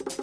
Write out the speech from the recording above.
you